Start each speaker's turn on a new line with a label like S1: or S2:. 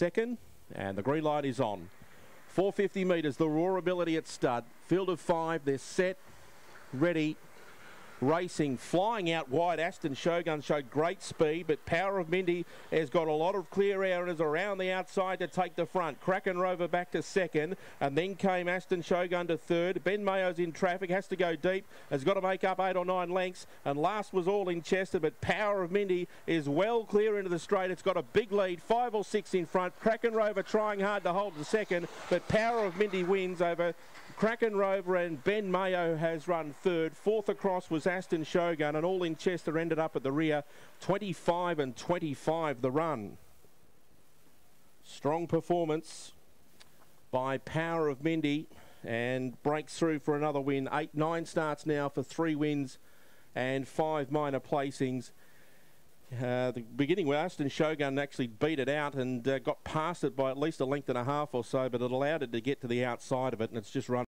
S1: second, and the green light is on. 450 metres, the raw ability at stud. Field of five, they're set, ready, racing, flying out wide. Aston Shogun showed great speed, but Power of Mindy has got a lot of clear areas around the outside to take the front. Kraken Rover back to second, and then came Aston Shogun to third. Ben Mayo's in traffic, has to go deep, has got to make up eight or nine lengths, and last was all in Chester, but Power of Mindy is well clear into the straight. It's got a big lead, five or six in front. Kraken Rover trying hard to hold the second, but Power of Mindy wins over Kraken Rover and Ben Mayo has run third. Fourth across was Aston Shogun and all in Chester ended up at the rear 25 and 25 the run. Strong performance by Power of Mindy and breaks through for another win. Eight, nine starts now for three wins and five minor placings. Uh, the beginning where Aston Shogun actually beat it out and uh, got past it by at least a length and a half or so, but it allowed it to get to the outside of it, and it's just run.